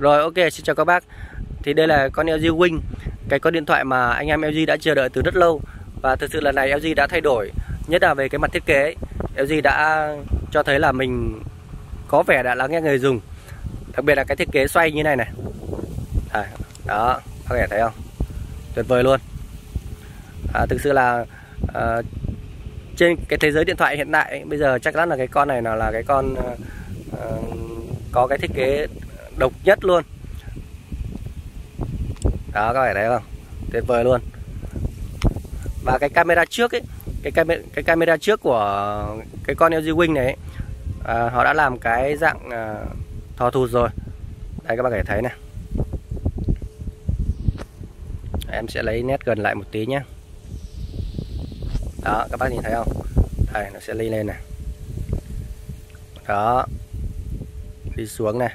Rồi ok, xin chào các bác. Thì đây là con LG Wing Cái con điện thoại mà anh em LG đã chờ đợi từ rất lâu. Và thực sự lần này LG đã thay đổi Nhất là về cái mặt thiết kế. LG đã cho thấy là mình có vẻ đã lắng nghe người dùng. Đặc biệt là cái thiết kế xoay như này này. À, Đó, các bạn thấy không? Tuyệt vời luôn. À, Thực sự là à, trên cái thế giới điện thoại hiện tại bây giờ chắc chắn là cái con này nào là cái con à, có cái thiết kế độc nhất luôn. Đó các bạn thấy không? Tuyệt vời luôn. Và cái camera trước ấy cái camera, cái camera trước của cái con LG Wing này ấy, à, họ đã làm cái dạng à, thò thụt rồi. Đây các bạn có thể thấy này. Em sẽ lấy nét gần lại một tí nhé. Đó các bác nhìn thấy không? Đây nó sẽ đi lên này. Đó. Đi xuống này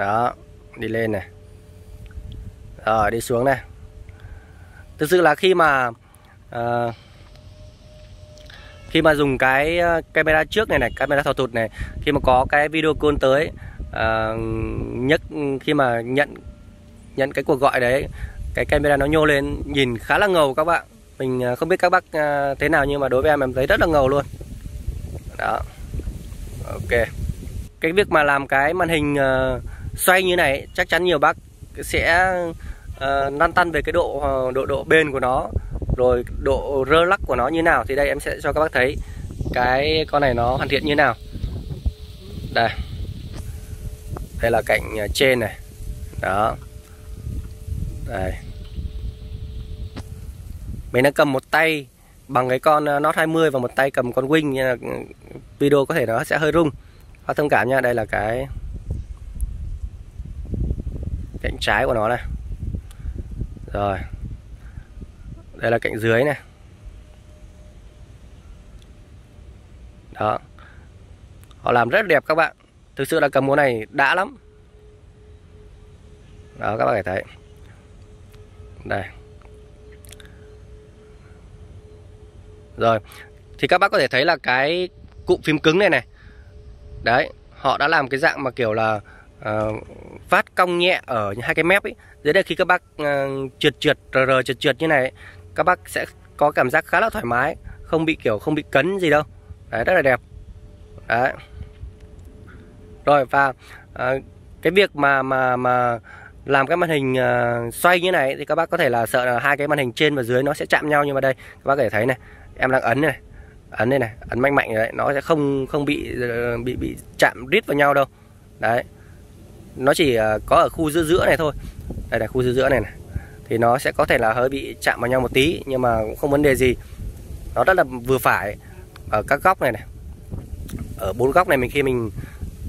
đó đi lên này. Rồi đi xuống này. Thực sự là khi mà uh, khi mà dùng cái ờ, camera trước này này camera thao tụt này khi mà có cái video call tới uh, nhất khi mà nhận nhận cái cuộc gọi đấy cái camera nó nhô lên nhìn khá là ngầu các bạn. Mình không biết các bác thế nào nhưng mà đối với em em thấy rất là ngầu luôn. Đó. Ok. Cái việc mà làm cái màn hình uh, xoay như này chắc chắn nhiều bác sẽ uh, lăn tăn về cái độ uh, độ độ bền của nó. Rồi độ rơ lắc của nó như nào thì đây em sẽ cho các bác thấy cái con này nó hoàn thiện như nào. Đây. Đây là cạnh ờ, trên này. Đó. Đây. Mình đang cầm một tay bằng cái con Note 20 và một tay cầm con Wing video có thể nó sẽ hơi rung. Và thông cảm nha, đây là cái cạnh trái của nó này. Rồi. Đây là cạnh dưới này. Đó. Họ làm rất đẹp các bạn. Thực sự là cầm món này đã lắm. Đó các bạn có thể thấy. Đây. Rồi. Thì các bác có thể thấy là cái cụm phím cứng này này đấy họ đã làm cái dạng mà kiểu là uh, cong nhẹ ở hai cái mép ấy. Dưới đây khi các bác uh, trượt trượt rờ rờ trượt trượt như này ấy, các bác sẽ có cảm giác khá là thoải mái không bị kiểu không bị cấn gì đâu. Đấy rất là đẹp. Đấy. Rồi và uh, cái việc mà mà mà làm cái màn hình uh, xoay như này thì các bác có thể là sợ là hai cái màn hình trên và dưới nó sẽ chạm nhau nhưng mà đây các bác có thể thấy này em đang ấn này ấn đây này ấn mạnh mạnh đấy nó sẽ không không bị bị bị chạm rít vào nhau đâu. Đấy nó chỉ ờ, có ở khu giữa giữa này thôi. Đây là khu giữa giữa này này. Thì nó sẽ có thể là hơi bị chạm vào nhau một tí nhưng mà cũng không vấn đề gì. Nó rất là vừa phải ở các góc này này. Ở bốn góc này mình khi mình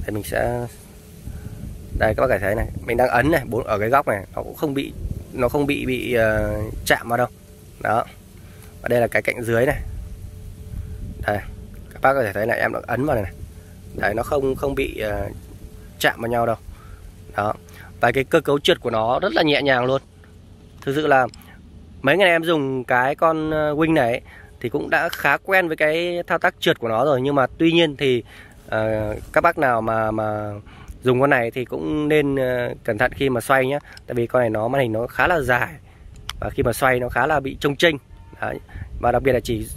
thì mình sẽ đây các bác có thể thấy này. Mình đang ấn này bốn ở cái góc này nó cũng không bị nó không bị bị uh, chạm vào đâu. Đó. Và đây là cái cạnh dưới này. Đây các bác có thể thấy là em đã ấn vào này, này. đấy nó không không bị uh, chạm vào nhau đâu đó. Và cái cơ cấu trượt của nó rất là nhẹ nhàng luôn. Thực sự là mấy ngày em dùng cái con ờ, wing này thì cũng đã khá quen với cái thao tác trượt của nó rồi. Nhưng mà tuy nhiên thì uh, các bác nào mà mà dùng con này thì cũng nên uh, cẩn thận khi mà xoay nhé tại vì con này nó màn hình nó khá là dài và khi mà xoay nó khá là bị trông chênh. Và đặc biệt là chỉ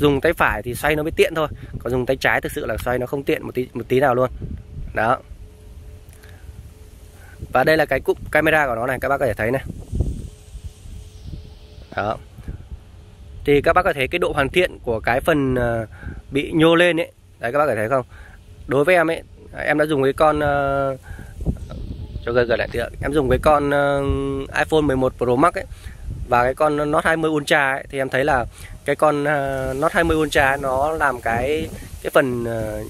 dùng tay phải thì xoay nó mới tiện thôi. Còn dùng tay trái thực sự là xoay nó không tiện một tí một tí nào luôn. Đó và đây là cái cụm camera của nó này các bác có thể thấy này. Đó. Thì các bác có thấy cái độ hoàn thiện của cái phần ờ, bị nhô lên ấy. Đấy các bác có thấy không? Đối với em ấy em đã dùng cái con uh, cho gần gần lại thì em dùng cái con uh, iPhone 11 Pro Max ấy. Và cái con Note 20 Ultra ấy, thì em thấy là cái con uh, Note 20 Ultra nó làm cái cái phần uh,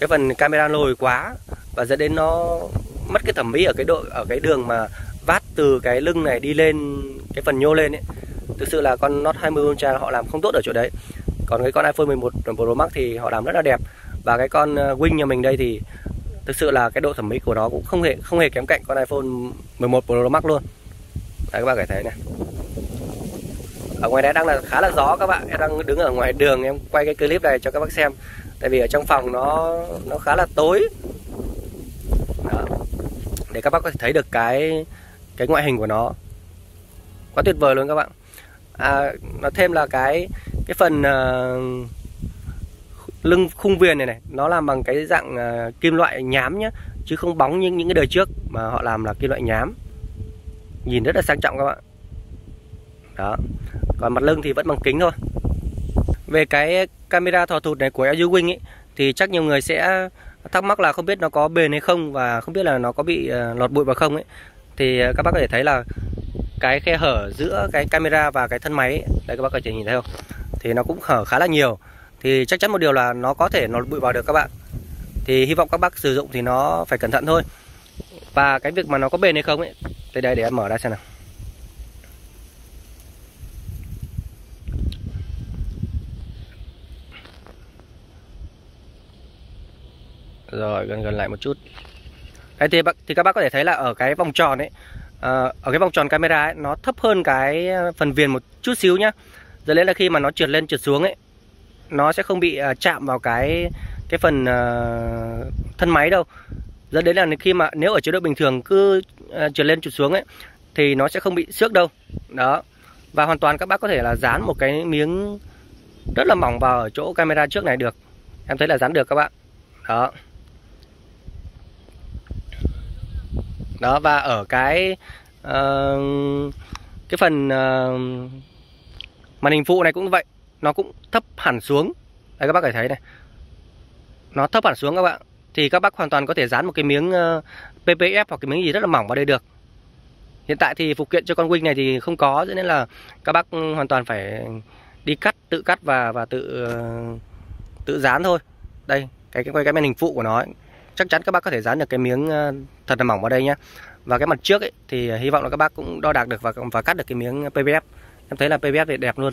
cái phần camera lồi quá. Và dẫn đến nó mất cái thẩm mỹ ở cái độ ở cái đường mà vát từ cái lưng này đi lên, cái phần nhô lên ấy. Thực sự là con Note 20 Ultra họ làm không tốt ở chỗ đấy. Còn cái con iPhone 11 Pro Max thì họ làm rất là đẹp. Và cái con ờ, Wing nhà mình đây thì thực sự là cái độ thẩm mỹ của nó cũng không hề không hề kém cạnh con iPhone 11 Pro Max luôn. Đây, các bạn có thể thấy này. Ở ngoài đấy đang là khá là gió các bạn. Em đang đứng ở ngoài đường, em quay cái clip này cho các bác xem. Tại vì ở trong phòng nó nó khá là tối để các bác có thể thấy được cái cái ngoại hình của nó. Quá tuyệt vời luôn các bạn. À, nó thêm là cái cái phần uh, lưng khung viền này này nó làm bằng cái dạng uh, kim loại nhám nhá chứ không bóng như những cái đời trước mà họ làm là kim loại nhám. Nhìn rất là sang trọng các bạn. Đó. Còn mặt lưng thì vẫn bằng kính thôi. Về cái camera thò thụt này của LG Wing ấy thì chắc nhiều người sẽ thắc mắc là không biết nó có bền hay không và không biết là nó có bị ờ, lọt bụi vào không ấy. Thì ờ, các bác có thể thấy là cái khe hở giữa cái camera và cái thân máy ấy, đây các bác có thể nhìn thấy không? Thì nó cũng hở khá là nhiều. Thì chắc chắn một điều là nó có thể lọt bụi vào được các bạn. Thì hy vọng các bác sử dụng thì nó phải cẩn thận thôi. Và cái việc mà nó có bền hay không ấy tới đây để em mở ra xem nào. Rồi gần gần lại một chút. Đấy, thì, thì các bác có thể thấy là ở cái vòng tròn ấy ờ, ở cái vòng tròn camera ấy nó thấp hơn cái ờ, phần viền một chút xíu nhá. Dẫn đến là khi mà nó trượt lên trượt xuống ấy nó sẽ không bị uh, chạm vào cái cái phần uh, thân máy đâu. Dẫn đến là khi mà nếu ở chế độ bình thường cứ uh, trượt lên trượt xuống ấy thì nó sẽ không bị xước đâu. Đó. Và hoàn toàn các bác có thể là dán một cái miếng rất là mỏng vào ở chỗ camera trước này được. Em thấy là dán được các bạn. Đó. Đó và ở cái uh, cái phần uh, màn hình phụ này cũng vậy. Nó cũng thấp hẳn xuống. Đây các bác có thể thấy này. Nó thấp hẳn xuống các bạn. Thì các bác hoàn toàn có thể dán một cái miếng ờ, uh, PPF hoặc cái miếng gì rất là mỏng vào đây được. Hiện tại thì phụ kiện cho con Wing này thì không có cho nên là các bác ừ, hoàn toàn phải đi cắt tự cắt và và tự uh, tự dán thôi. Đây cái cái cái màn hình phụ của nó ấy chắc chắn các bác có thể dán được cái miếng ờ, thật là mỏng vào đây nhé và cái mặt trước ấy, thì hy vọng là các bác cũng đo đạc được và và cắt được cái miếng PVF em thấy là PVF thì đẹp luôn.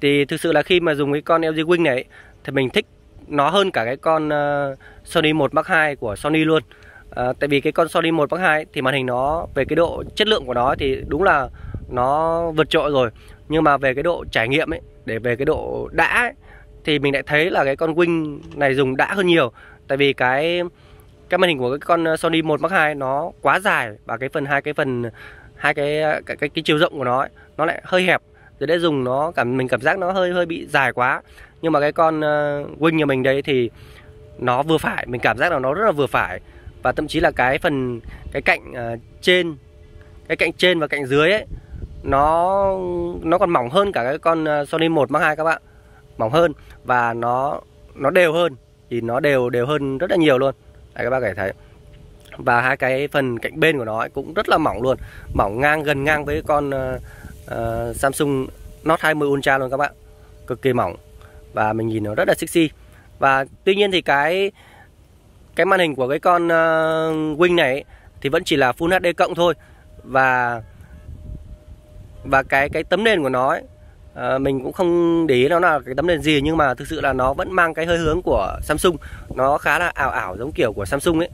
Thì thực sự là khi mà dùng cái con LG Wing này thì mình thích nó hơn cả cái con ờ, Sony 1 Mark 2 của Sony luôn. À, tại vì cái con Sony 1 Mark 2 thì màn hình nó về cái độ chất lượng của nó thì đúng là nó vượt trội rồi. Nhưng mà về cái độ trải nghiệm ấy để về cái độ đã ấy, thì mình lại thấy là cái con Wing này dùng đã hơn nhiều. Tại vì cái cái màn hình của cái con ờ, Sony 1 Mark 2 nó quá dài và cái phần hai cái phần hai cái ờ, cái, cái cái chiều rộng của nó ấy, nó lại hơi hẹp. Rồi để dùng nó cảm mình cảm giác nó hơi hơi bị dài quá. Nhưng mà cái con uh, Wing nhà mình đây thì nó vừa phải mình cảm giác là nó rất là vừa phải. Và thậm chí là cái phần cái cạnh uh, trên cái cạnh trên và cạnh dưới ấy nó nó còn mỏng hơn cả cái con Sony 1 Mark 2 các bạn mỏng hơn và nó nó đều hơn. Thì nó đều đều hơn rất là nhiều luôn. Đấy các bác có thể thấy. Và hai cái phần cạnh bên của nó cũng rất là mỏng luôn. Mỏng ngang gần ngang với con uh, uh, Samsung Note 20 Ultra luôn các bạn cực kỳ mỏng. Và mình nhìn nó rất là sexy. Và tuy nhiên thì cái cái màn hình của cái con uh, Wing này thì vẫn chỉ là Full HD cộng thôi. Và và cái cái tấm nền của nó ấy, à, mình cũng không để ý nó là cái tấm nền gì nhưng mà thực sự là nó vẫn mang cái hơi hướng của Samsung. Nó khá là ảo ảo giống kiểu của Samsung ấy.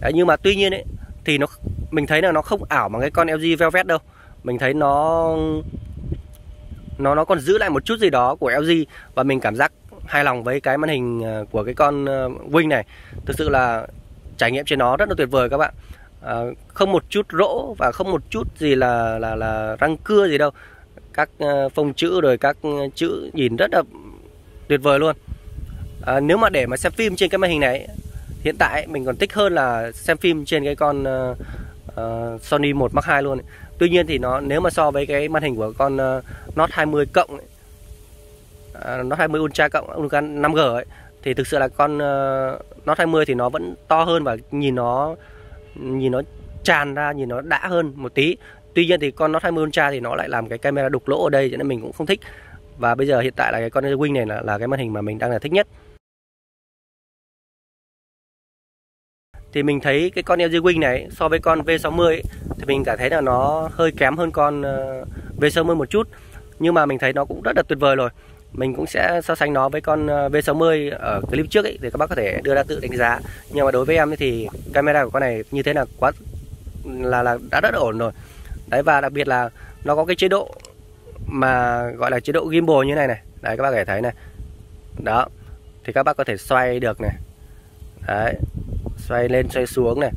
Đấy, nhưng mà tuy nhiên ấy thì nó mình thấy là nó không ảo bằng cái con LG Velvet đâu. Mình thấy nó nó nó còn giữ lại một chút gì đó của LG và mình cảm giác hài lòng với cái màn hình ờ, của cái con ờ, Wing này. Thực sự là trải nghiệm trên nó rất là tuyệt vời các bạn. À, không một chút rỗ và không một chút gì là là là răng cưa gì đâu các ờ, phông chữ rồi các ờ, chữ nhìn rất là tuyệt vời luôn à, nếu mà để mà xem phim trên cái màn hình này hiện tại mình còn thích hơn là xem phim trên cái con uh, Sony 1 Mark 2 luôn ấy. Tuy nhiên thì nó nếu mà so với cái màn hình của con uh, Note 20 cộng ấy, uh, Note 20 Ultra cộng Ultra 5G ấy thì thực sự là con uh, Note 20 thì nó vẫn to hơn và nhìn nó nhìn nó tràn ra nhìn nó đã hơn một tí. Tuy nhiên thì con nó 20 Ultra thì nó lại làm cái camera đục lỗ ở đây cho nên mình cũng không thích. Và bây giờ hiện tại là cái con Wing này là là cái màn hình mà mình đang là thích nhất. thì mình thấy cái con LG Wing này so với con V60 ấy, thì mình cảm thấy là nó hơi kém hơn con ờ, V60 một chút nhưng mà mình thấy nó cũng rất là tuyệt vời rồi mình cũng sẽ so sánh nó với con ờ, V60 ở clip trước ấy thì các bác có thể đưa ra tự đánh giá nhưng mà đối với em thì camera của con này như thế là quá là là đã rất ổn rồi đấy và đặc biệt là nó có cái chế độ mà gọi là chế độ gimbal như này này. Đấy các bác có thể thấy này. Đó thì các bác có thể xoay được này. Đấy xoay lên xoay xuống này.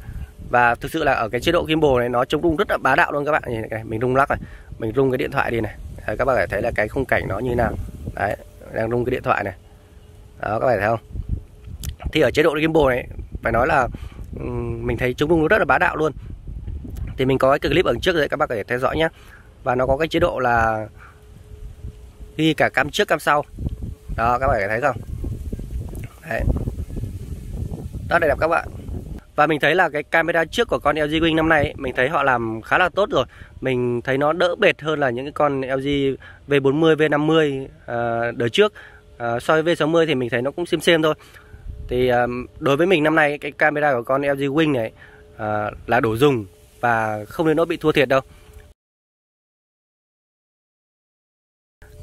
Và thực sự là ở cái chế độ gimbal này nó chống rung rất là bá đạo luôn các bạn. Nhìn này mình rung lắc này mình rung cái điện thoại đi này. Đấy, các bạn có thể thấy là cái khung cảnh nó như nào. Đấy đang rung cái điện thoại này. Đó các bạn thấy không? Thì ở chế độ gimbal này phải nói là mình thấy chống rung rất là bá đạo luôn thì mình có cái clip ở trước đấy các bác có thể theo dõi nhé và nó có cái chế độ là ghi cả cam trước cam sau. Đó các bạn có thấy không? Đấy. Rất đẹp các bạn. Và mình thấy là cái camera trước của con LG Wing năm nay ấy, mình thấy họ làm khá là tốt rồi. Mình thấy nó đỡ bệt hơn là những cái con LG V40 V50 uh, đời trước. Uh, so với V60 thì mình thấy nó cũng xem xem thôi. Thì uh, đối với mình năm nay cái camera của con LG Wing này uh, là đủ dùng và không đến nỗi bị thua thiệt đâu.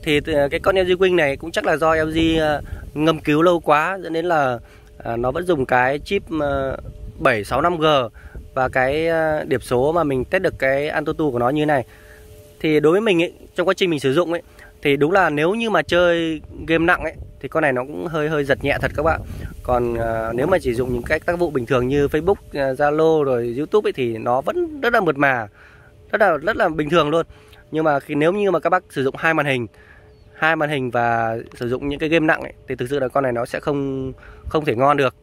Thì ờ, cái con LG Wing này cũng chắc là do LG ờ, ngâm cứu lâu quá dẫn đến là ờ, nó vẫn dùng cái chip 765G và cái điểm số mà mình test được cái Antutu của nó như này. Thì đối với mình ấy, trong quá trình mình sử dụng ấy thì đúng là nếu như mà chơi game nặng ấy thì con này nó cũng hơi hơi giật nhẹ thật các bạn. Còn à, nếu mà chỉ dùng những cách tác vụ bình thường như Facebook, ờ, Zalo rồi YouTube ấy thì nó vẫn rất là mượt mà. Rất là rất là bình thường luôn. Nhưng mà khi nếu như mà các bác sử dụng hai màn hình hai màn hình và sử dụng những cái game nặng ấy, thì thực sự là con này nó sẽ không không thể ngon được.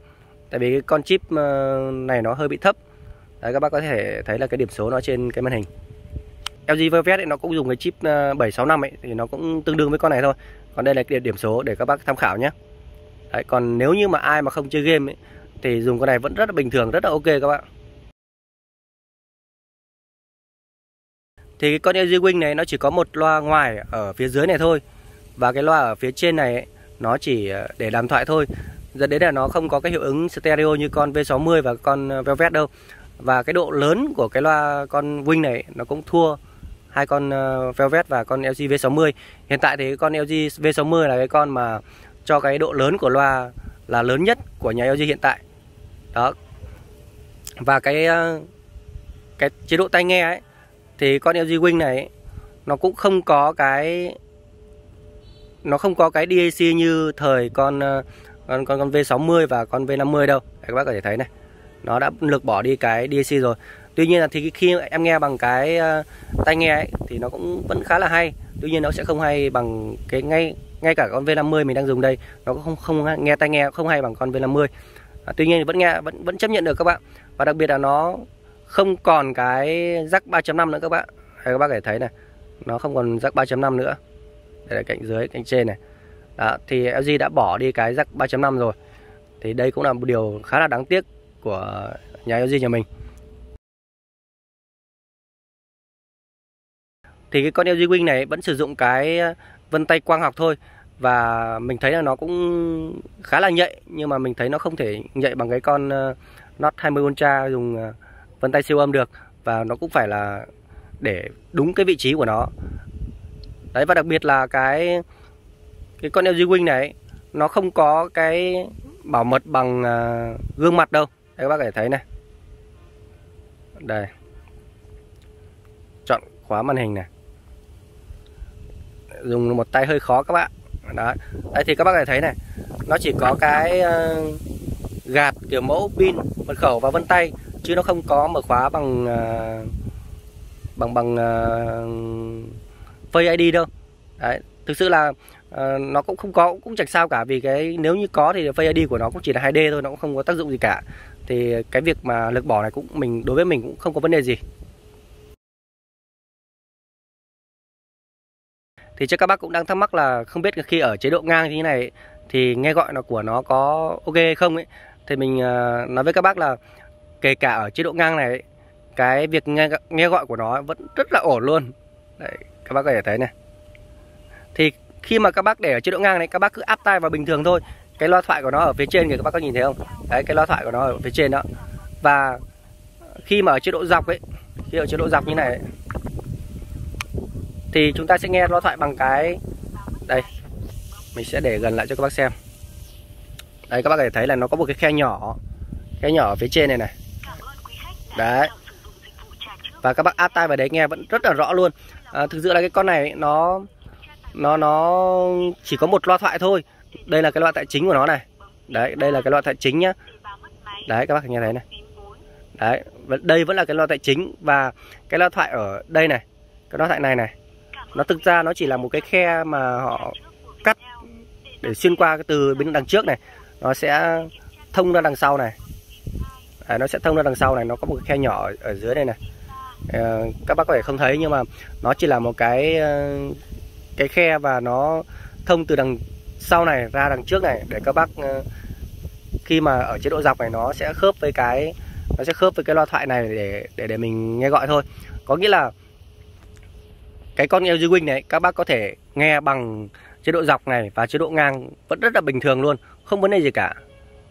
Tại vì cái con chip ờ, này nó hơi bị thấp. Đấy, các bác có thể thấy là cái điểm số nó trên cái màn hình. LG Velvet ấy, nó cũng dùng cái chip 765 ấy thì nó cũng tương đương với con này thôi còn đây là cái điểm số để các bác tham khảo nhé. Đấy, còn nếu như mà ai mà không chơi game ấy, thì dùng con này vẫn rất là bình thường rất là ok các bạn. Thì cái con LG Wing này nó chỉ có một loa ngoài ở phía dưới này thôi. Và cái loa ở phía trên này ấy, nó chỉ ờ, để đàm thoại thôi. Dẫn đến là nó không có cái hiệu ứng stereo như con V60 và con Velvet đâu. Và cái độ lớn của cái loa con Wing này nó cũng thua hai con ờ, Velvet và con LG V60 hiện tại thì con LG V60 là cái con mà cho cái độ lớn của loa là lớn nhất của nhà LG hiện tại. Đó. Và cái ờ, cái chế độ tai nghe ấy thì con LG Wing này ấy, nó cũng không có cái nó không có cái DAC như thời con ờ, con con, con V60 và con V50 đâu. Đấy, các bác có thể thấy này. Nó đã lược bỏ đi cái DAC rồi tuy nhiên là thì khi em nghe bằng cái ờ, tai nghe ấy, thì nó cũng vẫn khá là hay. Tuy nhiên nó sẽ không hay bằng cái ngay ngay cả con V50 mình đang dùng đây nó cũng không không nghe tai nghe không hay bằng con V50 à, tuy nhiên vẫn nghe vẫn vẫn chấp nhận được các bạn. Và đặc biệt là nó không còn cái jack 3.5 nữa các bạn. Hay các bác có thể thấy này nó không còn jack 3.5 nữa. Đây là cạnh dưới cạnh trên này. Đó, thì LG đã bỏ đi cái jack 3.5 rồi. Thì đây cũng là một điều khá là đáng tiếc của nhà LG nhà mình. Thì cái con LG Wing này vẫn sử dụng cái ờ, vân tay quang học thôi. Và mình thấy là nó cũng khá là nhạy nhưng mà mình thấy nó không thể nhạy bằng cái con uh, Note 20 Ultra dùng ờ, vân tay siêu âm được. Và nó cũng phải là để đúng cái vị trí của nó. Đấy và đặc biệt là cái cái con LG Wing này nó không có cái bảo mật bằng ờ, gương mặt đâu. Đây các bác có thể thấy này. Đây. Chọn khóa màn hình này dùng một tay hơi khó các bạn. Đó. Đây thì các bác này thấy này, nó chỉ có cái ờ, gạt kiểu mẫu pin, mật khẩu và vân tay, chứ nó không có mở khóa bằng ờ, bằng bằng ờ, Face ID đâu. Đấy, thực sự là nó cũng không có, cũng chẳng sao cả, vì cái, nếu như có thì Face ID của nó cũng chỉ là 2D thôi, nó cũng không có tác dụng gì cả. Thì cái việc mà lực bỏ này cũng mình, đối với mình cũng không có vấn đề gì. Thì chắc các bác cũng đang thắc mắc là không biết khi ở chế độ ngang như thế này thì nghe gọi là của nó có ok hay không ấy. Thì mình ờ, nói với các bác là kể cả ở chế độ ngang này cái việc nghe nghe gọi của nó vẫn rất là ổn luôn. Đấy, các bác có thể thấy này. Thì khi mà các bác để ở chế độ ngang này các bác cứ áp tai vào bình thường thôi. Cái loa thoại của nó ở phía trên kìa các bác có nhìn thấy không? Đấy cái loa thoại của nó ở phía trên đó. Và khi mà ở chế độ dọc ấy khi ở chế độ dọc như này ấy, thì chúng ta sẽ nghe loa thoại bằng cái đây. Mình sẽ để gần lại cho các bác xem. Đây các bác có thể thấy là nó có một cái khe nhỏ khe nhỏ ở phía trên này này. Đấy. Và các bác áp tai vào đấy nghe vẫn rất là rõ luôn. À, thực sự là cái con này nó nó nó chỉ có một loa thoại thôi. Đây là cái loa thoại chính của nó này. Đấy đây là cái loa thoại chính nhá. Đấy các bác nghe thấy này. Đấy đây vẫn là cái loa thoại chính và cái loa thoại ở đây này. Cái loa thoại này này nó thực ra nó chỉ là một cái khe mà họ cắt để xuyên qua cái từ bên đằng trước này. Nó sẽ thông ra đằng sau này. À, nó sẽ thông ra đằng sau này. Nó có một cái khe nhỏ ở, dưới đây này. À, các bác có thể không thấy nhưng mà nó chỉ là một cái ờ, cái khe và nó thông từ đằng sau này ra đằng trước này để các bác ờ, khi mà ở chế độ dọc này nó sẽ khớp với cái nó sẽ khớp với cái loa thoại này để để để mình nghe gọi thôi. Có nghĩa là cái con LG Wing này, các bác có thể nghe bằng chế độ dọc này và chế độ ngang vẫn rất là bình thường luôn, không vấn đề gì cả.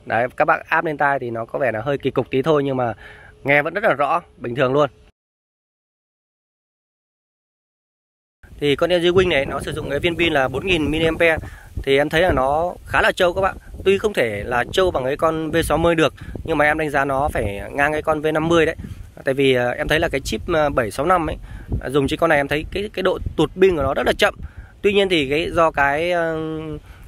Đấy, các bác áp lên tai thì nó có vẻ là hơi kỳ cục tí thôi nhưng mà nghe vẫn rất là rõ, bình thường luôn. Thì con LG Wing này, nó sử dụng cái viên pin là 4000 mAh thì em thấy là nó khá là trâu các bạn tuy không thể là trâu bằng cái con V60 được, nhưng mà em đánh giá nó phải ngang cái con V50 đấy tại vì ờ, em thấy là cái chip ờ, 765 ấy ờ, dùng trên con này em thấy cái cái độ tụt pin của nó rất là chậm. Tuy nhiên thì cái do cái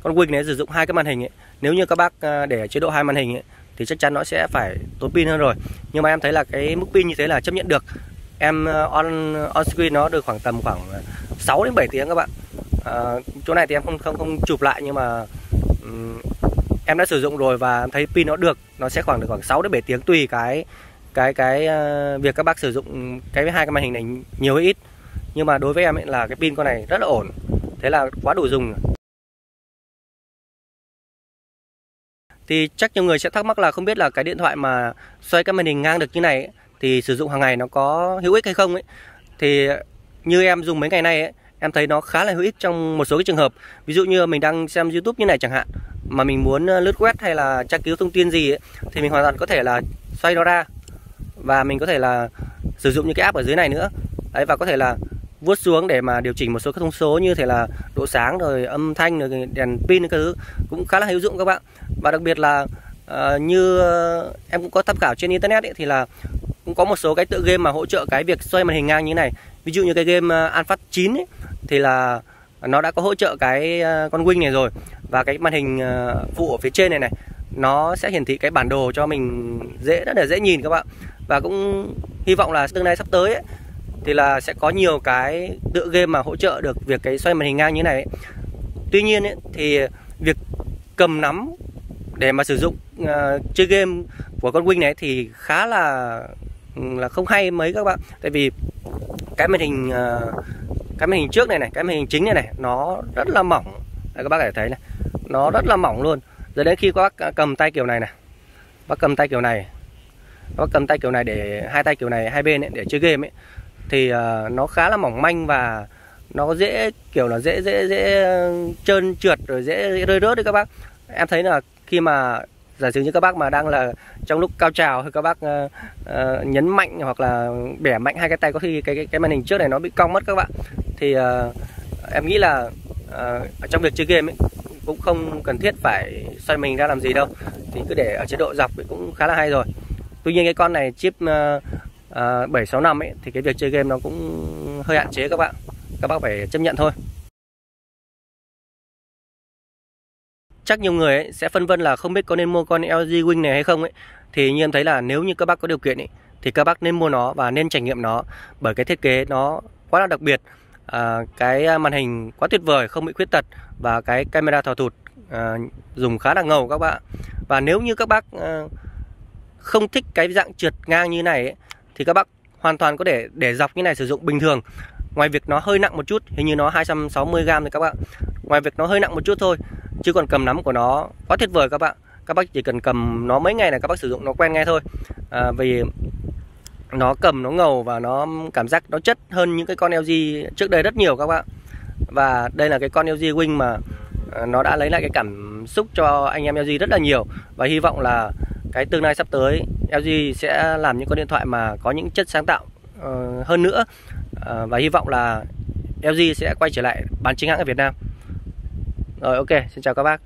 con Wing này sử dụng hai cái màn hình ấy nếu như các bác để chế độ hai màn hình ấy, thì chắc chắn nó sẽ phải tốn pin hơn rồi. Nhưng mà em thấy là cái mức pin như thế là chấp nhận được. Em on on screen nó được khoảng tầm khoảng 6 đến 7 tiếng các bạn. À, chỗ này thì em không không không chụp lại nhưng mà um, em đã sử dụng rồi và thấy pin nó được nó sẽ khoảng được khoảng 6 đến 7 tiếng tùy cái cái cái uh, việc các bác sử dụng cái hai cái màn hình này nhiều hay ít. Nhưng mà đối với em ấy là cái pin con này rất là ổn. Thế là quá đủ dùng thì chắc nhiều người sẽ thắc mắc là không biết là cái điện thoại mà xoay cái màn hình ngang được như này ấy, thì sử dụng hàng ngày nó có hữu ích hay không ấy. Thì như em dùng mấy ngày nay ấy em thấy nó khá là hữu ích trong một số cái trường hợp. Ví dụ như mình đang xem YouTube như này chẳng hạn mà mình muốn lướt web hay là tra cứu thông tin gì ấy, thì mình hoàn toàn có thể là xoay nó ra và mình có thể là sử dụng những cái app ở dưới này nữa. Đấy và có thể là vuốt xuống để mà điều chỉnh một số các thông số như thể là độ sáng rồi âm thanh rồi đèn pin các thứ. Cũng khá là hữu dụng các bạn. Và đặc biệt là uh, như uh, em cũng có tham khảo trên internet ấy, thì là cũng có một số cái tựa game mà hỗ trợ cái việc xoay màn hình ngang như này. Ví dụ như cái game uh, Alpha 9 ấy, thì là nó đã có hỗ trợ cái uh, con Wing này rồi. Và cái màn hình uh, phụ ở phía trên này này nó sẽ hiển thị cái bản đồ cho mình dễ rất là dễ nhìn các bạn và cũng hy vọng là tương lai sắp tới ấy, thì là sẽ có nhiều cái tựa game mà hỗ trợ được việc cái xoay màn hình ngang như này ấy. tuy nhiên ấy, thì việc cầm nắm để mà sử dụng uh, chơi game của con Wing này thì khá là ừ, là không hay mấy các bạn. Tại vì cái màn hình uh, cái màn hình trước này này cái màn hình chính này này nó rất là mỏng. Đấy, các bác có thể thấy này nó rất là mỏng luôn. Rồi đến khi các bác cầm tay kiểu này này bác cầm tay kiểu này bác cầm tay kiểu này để hai tay kiểu này hai bên ấy, để chơi game ấy. Thì uh, nó khá là mỏng manh và nó dễ kiểu là dễ dễ dễ ờ, trơn trượt rồi dễ, dễ rơi rớt đấy các bác. Em thấy là khi mà giả sử như các bác mà đang là trong lúc cao trào hay các bác uh, uh, nhấn mạnh hoặc là bẻ mạnh hai cái tay có khi cái cái, cái màn hình trước này nó bị cong mất các bạn. Thì uh, em nghĩ là uh, trong việc chơi game ấy, cũng không cần thiết phải xoay mình ra làm gì đâu. Thì cứ để ở chế độ dọc cũng khá là hay rồi tuy nhiên cái con này chip uh, uh, 765 ấy thì cái việc chơi game nó cũng hơi hạn chế các bạn. Các bác phải chấp nhận thôi. Chắc nhiều người ấy sẽ phân vân là không biết có nên mua con LG Wing này hay không ấy. Thì như em thấy là nếu như các bác có điều kiện ấy thì các bác nên mua nó và nên trải nghiệm nó. Bởi cái thiết kế nó quá là đặc biệt. À, cái ờ, màn hình quá tuyệt vời không bị khuyết tật và cái camera thò thụt à, dùng khá là ngầu các bạn. Và nếu như các bác à, không thích cái dạng trượt ngang như này ấy, thì các bác hoàn toàn có thể để dọc như này sử dụng bình thường. Ngoài việc nó hơi nặng một chút hình như nó 260g thì các bạn ngoài việc nó hơi nặng một chút thôi chứ còn cầm nắm của nó quá tuyệt vời các bạn các bác chỉ cần cầm nó mấy ngày là các bác sử dụng nó quen ngay thôi. À, vì nó cầm nó ngầu và nó cảm giác nó chất hơn những cái con LG trước đây rất nhiều các bạn và đây là cái con LG Wing mà à, nó đã lấy lại cái cảm xúc cho anh em LG rất là nhiều. Và hy vọng là cái tương lai sắp tới LG sẽ làm những con điện thoại mà có những chất sáng tạo uh, hơn nữa uh, và hy vọng là LG sẽ quay trở lại bán chính hãng ở Việt Nam. Rồi ok xin chào các bác.